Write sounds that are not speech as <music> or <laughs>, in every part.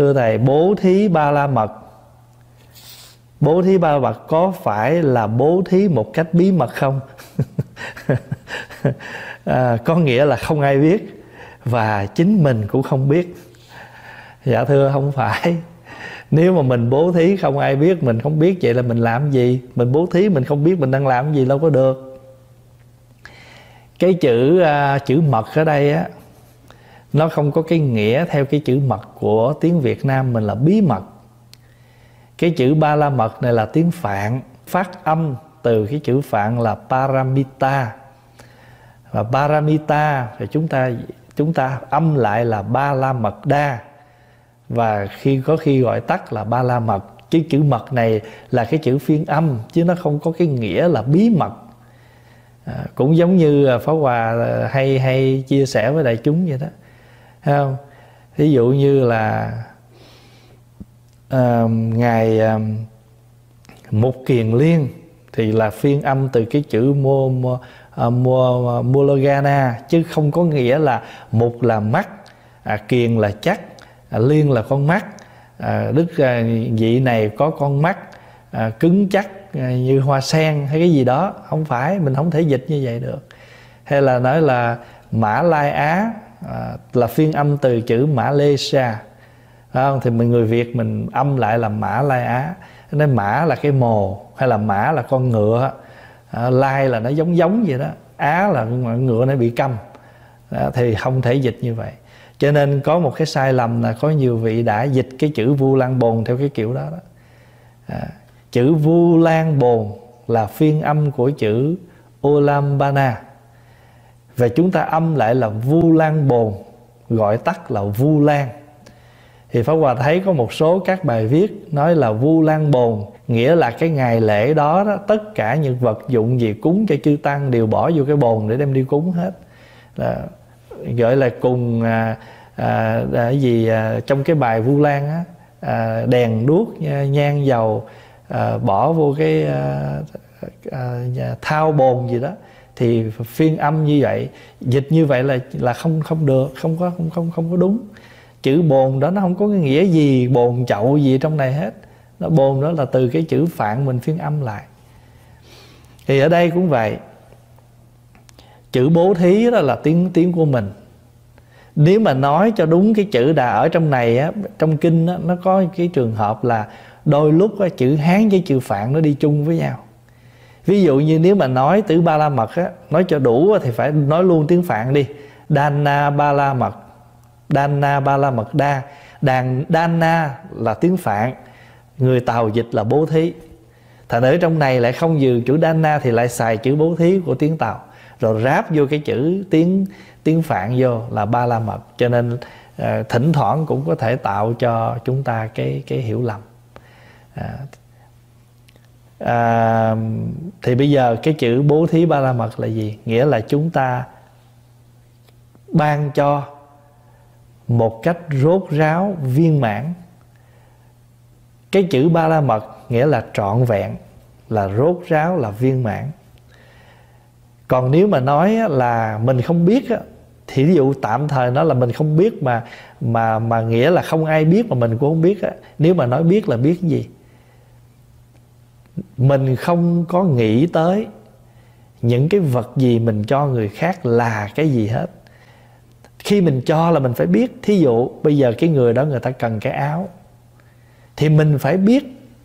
thưa thầy bố thí ba la mật. Bố thí ba la mật có phải là bố thí một cách bí mật không? <laughs> À, có nghĩa là không ai biết và chính mình cũng không biết. Dạ thưa không phải. Nếu mà mình bố thí không ai biết mình không biết vậy là mình làm gì? Mình bố thí mình không biết mình đang làm gì đâu có được. Cái chữ uh, chữ mật ở đây á nó không có cái nghĩa theo cái chữ mật của tiếng Việt Nam mình là bí mật. Cái chữ ba la mật này là tiếng phạn phát âm từ cái chữ phạn là paramita. Và paramita thì chúng ta chúng ta âm lại là ba la mật đa và khi có khi gọi tắt là ba la mật chứ chữ mật này là cái chữ phiên âm chứ nó không có cái nghĩa là bí mật. À, cũng giống như pháo hòa à, hay hay chia sẻ với đại chúng vậy đó. Thấy không? Ví dụ như là uh, ngài uh, mục kiền liên thì là phiên âm từ cái chữ mua mua uh, mua chứ không có nghĩa là mục là mắt à, kiền là chắc à, liên là con mắt. À, đức à, vị này có con mắt à, cứng chắc à, như hoa sen hay cái gì đó. Không phải mình không thể dịch như vậy được. Hay là nói là mã lai á à, là phiên âm từ chữ mã lê sa. Không? thì mình người việt mình âm lại là mã lai á. Nên mã là cái mồ hay là mã là con ngựa? À, lai là nó giống giống vậy đó. Á là ngựa nó bị câm. Thì không thể dịch như vậy. Cho nên có một cái sai lầm là có nhiều vị đã dịch cái chữ vu lan bồn theo cái kiểu đó, đó. À, chữ vu lan bồn là phiên âm của chữ olambana và chúng ta âm lại là vu lan bồn gọi tắt là vu lan. Thì pháp hòa thấy có một số các bài viết nói là vu lan bồn nghĩa là cái ngày lễ đó, đó tất cả những vật dụng gì cúng cho chư tăng đều bỏ vô cái bồn để đem đi cúng hết. Là gọi là cùng à, à, à, gì à, trong cái bài vu lan á à, đèn đuốc à, nhang dầu à, bỏ vô cái à, à, à thao bồn gì đó thì phiên âm như vậy dịch như vậy là là không không được không có không không không có đúng. Chữ bồn đó nó không có cái nghĩa gì bồn chậu gì trong này hết. Nó bồn đó là từ cái chữ phạn mình phiên âm lại. Thì ở đây cũng vậy. Chữ bố thí đó là tiếng tiếng của mình. Nếu mà nói cho đúng cái chữ đà ở trong này á trong kinh á, nó có cái trường hợp là đôi lúc á, chữ hán với chữ phạn nó đi chung với nhau ví dụ như nếu mà nói từ ba la mật á nói cho đủ thì phải nói luôn tiếng phạn đi. Dana ba la mật dana ba la mật đa. Đàn dana là tiếng phạn người tàu dịch là bố thí. Thành ở trong này lại không dừ chữ dana thì lại xài chữ bố thí của tiếng tàu. Rồi ráp vô cái chữ tiếng tiếng phạn vô là ba la mật. Cho nên ờ, thỉnh thoảng cũng có thể tạo cho chúng ta cái cái hiểu lầm. À, à, thì bây giờ cái chữ bố thí ba la mật là gì? Nghĩa là chúng ta ban cho một cách rốt ráo viên mãn. Cái chữ ba la mật nghĩa là trọn vẹn là rốt ráo là viên mãn. Còn nếu mà nói là mình không biết thì ví dụ tạm thời nó là mình không biết mà mà mà nghĩa là không ai biết mà mình cũng không biết nếu mà nói biết là biết gì? Mình không có nghĩ tới những cái vật gì mình cho người khác là cái gì hết. Khi mình cho là mình phải biết, thí dụ bây giờ cái người đó người ta cần cái áo, thì mình phải biết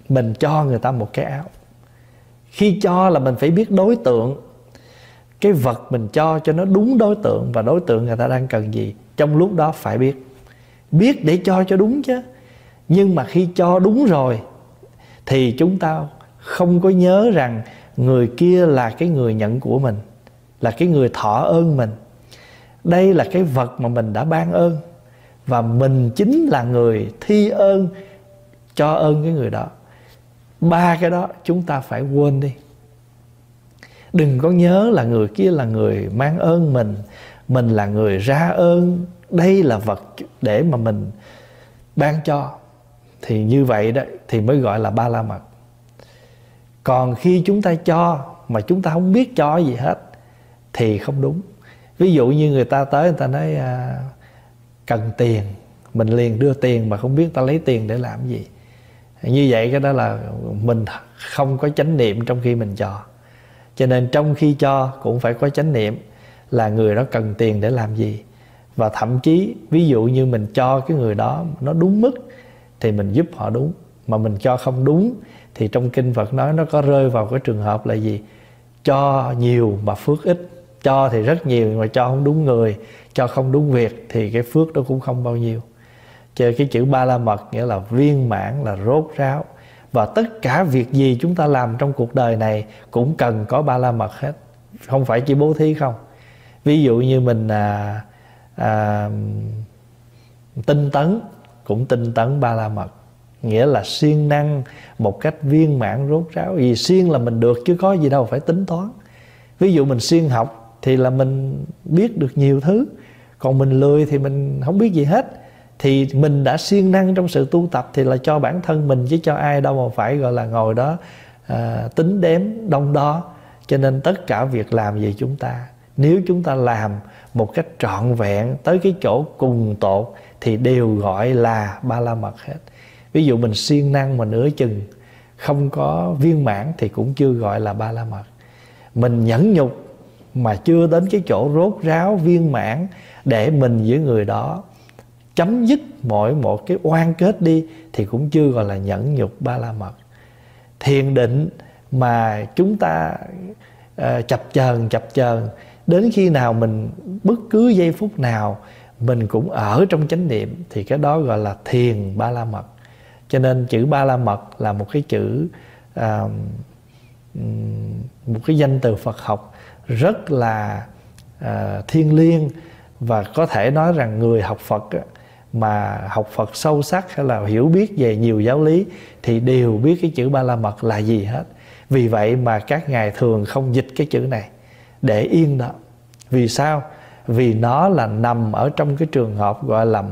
mình cho người ta một cái áo. Khi cho là mình phải biết đối tượng, cái vật mình cho cho nó đúng đối tượng và đối tượng người ta đang cần gì, trong lúc đó phải biết. Biết để cho cho đúng chứ. Nhưng mà khi cho đúng rồi, thì chúng ta không có nhớ rằng người kia là cái người nhận của mình, là cái người thọ ơn mình. Đây là cái vật mà mình đã ban ơn, và mình chính là người thi ơn cho ơn cái người đó. Ba cái đó chúng ta phải quên đi. Đừng có nhớ là người kia là người mang ơn mình mình là người ra ơn. Đây là vật để mà mình ban cho. Thì như vậy đó, thì mới gọi là ba la mật còn khi chúng ta cho mà chúng ta không biết cho gì hết thì không đúng. Ví dụ như người ta tới người ta nói à, cần tiền mình liền đưa tiền mà không biết ta lấy tiền để làm gì. Như vậy cái đó là mình không có chánh niệm trong khi mình cho. Cho nên trong khi cho cũng phải có chánh niệm là người đó cần tiền để làm gì. Và thậm chí ví dụ như mình cho cái người đó nó đúng mức thì mình giúp họ đúng mà mình cho không đúng thì trong kinh Phật nói nó có rơi vào cái trường hợp là gì? Cho nhiều mà phước ít. Cho thì rất nhiều mà cho không đúng người. Cho không đúng việc thì cái phước đó cũng không bao nhiêu. Chơi cái chữ ba la mật nghĩa là viên mãn là rốt ráo. Và tất cả việc gì chúng ta làm trong cuộc đời này cũng cần có ba la mật hết. Không phải chỉ bố thí không. Ví dụ như mình à, à, tinh tấn cũng tinh tấn ba la mật nghĩa là siêng năng một cách viên mãn rốt ráo. Vì siêng là mình được chứ có gì đâu phải tính toán. Ví dụ mình siêng học thì là mình biết được nhiều thứ. Còn mình lười thì mình không biết gì hết. Thì mình đã siêng năng trong sự tu tập thì là cho bản thân mình chứ cho ai đâu mà phải gọi là ngồi đó à, tính đếm đông đo. Cho nên tất cả việc làm gì chúng ta nếu chúng ta làm một cách trọn vẹn tới cái chỗ cùng tột thì đều gọi là ba la mật hết ví dụ mình siêng năng mà nửa chừng không có viên mãn thì cũng chưa gọi là ba la mật mình nhẫn nhục mà chưa đến cái chỗ rốt ráo viên mãn để mình với người đó chấm dứt mọi một cái oan kết đi thì cũng chưa gọi là nhẫn nhục ba la mật thiền định mà chúng ta uh, chập chờn chập chờn đến khi nào mình bất cứ giây phút nào mình cũng ở trong chánh niệm thì cái đó gọi là thiền ba la mật cho nên chữ ba la mật là một cái chữ à, một cái danh từ phật học rất là à, thiêng liêng và có thể nói rằng người học phật mà học phật sâu sắc hay là hiểu biết về nhiều giáo lý thì đều biết cái chữ ba la mật là gì hết. Vì vậy mà các ngài thường không dịch cái chữ này. Để yên đó. Vì sao? Vì nó là nằm ở trong cái trường hợp gọi là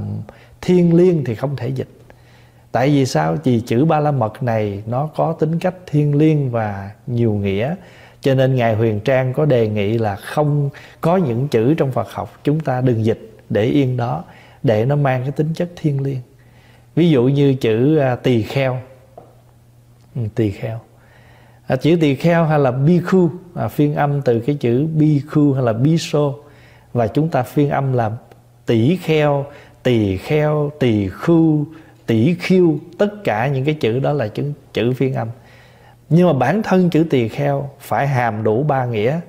thiên liêng thì không thể dịch tại vì sao? Vì chữ ba la mật này nó có tính cách thiên liêng và nhiều nghĩa. Cho nên ngài huyền trang có đề nghị là không có những chữ trong phật học chúng ta đừng dịch để yên đó để nó mang cái tính chất thiên liêng. Ví dụ như chữ à, tỳ kheo. Ừ, tỳ kheo. À, chữ tỳ kheo hay là bhikkhu à, phiên âm từ cái chữ bhikkhu hay là biso và chúng ta phiên âm là tỷ kheo tỳ kheo tỳ khu tỷ khiêu tất cả những cái chữ đó là chữ chữ phiên âm. Nhưng mà bản thân chữ tỳ kheo phải hàm đủ ba nghĩa.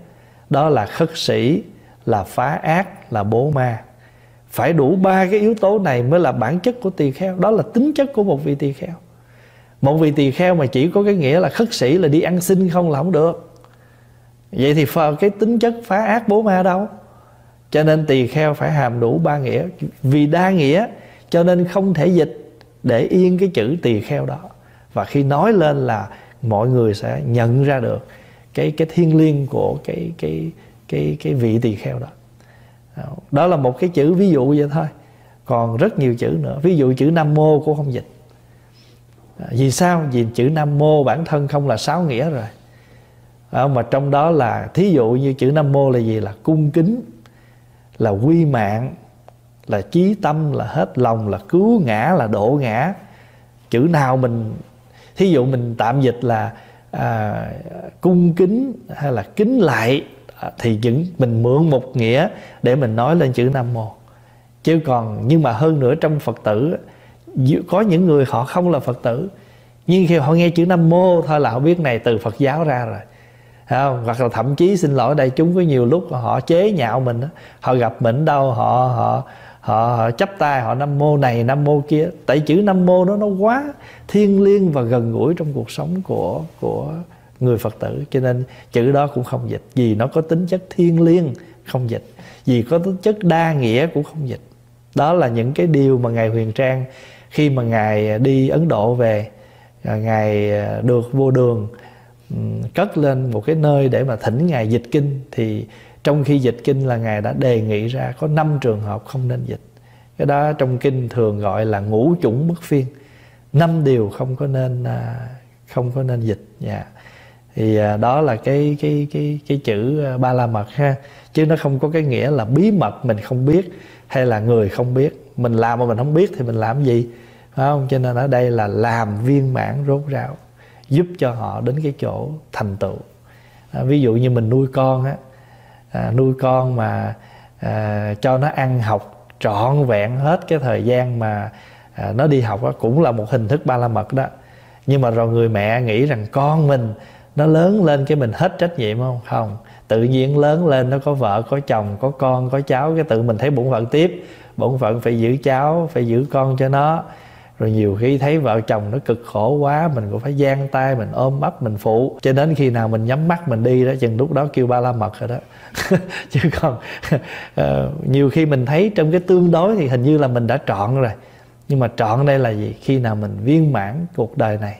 Đó là khất sĩ, là phá ác, là bố ma. Phải đủ ba cái yếu tố này mới là bản chất của tỳ kheo. Đó là tính chất của một vị tỳ kheo. Một vị tỳ kheo mà chỉ có cái nghĩa là khất sĩ là đi ăn xin không là không được. Vậy thì cái tính chất phá ác bố ma đâu? Cho nên tỳ kheo phải hàm đủ ba nghĩa. Vì đa nghĩa, cho nên không thể dịch để yên cái chữ tỳ kheo đó. Và khi nói lên là mọi người sẽ nhận ra được cái cái thiên liêng của cái cái cái cái vị tỳ kheo đó. Đó là một cái chữ ví dụ vậy thôi. Còn rất nhiều chữ nữa. Ví dụ chữ nam mô cũng không dịch. À, vì sao? Vì chữ nam mô bản thân không là sáu nghĩa rồi. À, mà trong đó là thí dụ như chữ nam mô là gì? Là cung kính là quy mạng là chí tâm là hết lòng là cứu ngã là độ ngã. Chữ nào mình thí dụ mình tạm dịch là à, cung kính hay là kính lại à, thì những mình mượn một nghĩa để mình nói lên chữ nam mô. Chứ còn nhưng mà hơn nữa trong phật tử có những người họ không là phật tử nhưng khi họ nghe chữ nam mô thôi là họ biết này từ phật giáo ra rồi. Không? hoặc là thậm chí xin lỗi đây chúng có nhiều lúc họ chế nhạo mình họ gặp mình đâu họ họ họ, họ chấp tay họ nam mô này nam mô kia. Tại chữ nam mô đó nó quá thiêng liêng và gần gũi trong cuộc sống của của người phật tử. Cho nên chữ đó cũng không dịch. Vì nó có tính chất thiên liêng không dịch. Vì có tính chất đa nghĩa cũng không dịch. Đó là những cái điều mà ngài huyền trang khi mà ngài đi ấn độ về à, ngài à, được vô đường cất lên một cái nơi để mà thỉnh ngài dịch kinh thì trong khi dịch kinh là ngài đã đề nghị ra có năm trường hợp không nên dịch. Cái đó trong kinh thường gọi là ngũ chủng bất phiên. Năm điều không có nên à, không có nên dịch nhà yeah thì à, đó là cái cái cái cái chữ à, ba la mật ha. Chứ nó không có cái nghĩa là bí mật mình không biết hay là người không biết. Mình làm mà mình không biết thì mình làm gì? Phải không? Cho nên ở đây là làm viên mãn rốt ráo giúp cho họ đến cái chỗ thành tựu. À, ví dụ như mình nuôi con á à, nuôi con mà à, cho nó ăn học trọn vẹn hết cái thời gian mà à, nó đi học đó, cũng là một hình thức ba la mật đó. Nhưng mà rồi người mẹ nghĩ rằng con mình nó lớn lên cái mình hết trách nhiệm không? Không. Tự nhiên lớn lên nó có vợ có chồng có con có cháu cái tự mình thấy bổn phận tiếp. Bổn phận phải giữ cháu phải giữ con cho nó rồi nhiều khi thấy vợ chồng nó cực khổ quá mình cũng phải giang tay mình ôm ấp mình phụ. Cho đến khi nào mình nhắm mắt mình đi đó chừng lúc đó kêu ba la mật rồi đó. <laughs> Chứ còn uh, <laughs> nhiều khi mình thấy trong cái tương đối thì hình như là mình đã trọn rồi. Nhưng mà trọn đây là gì? Khi nào mình viên mãn cuộc đời này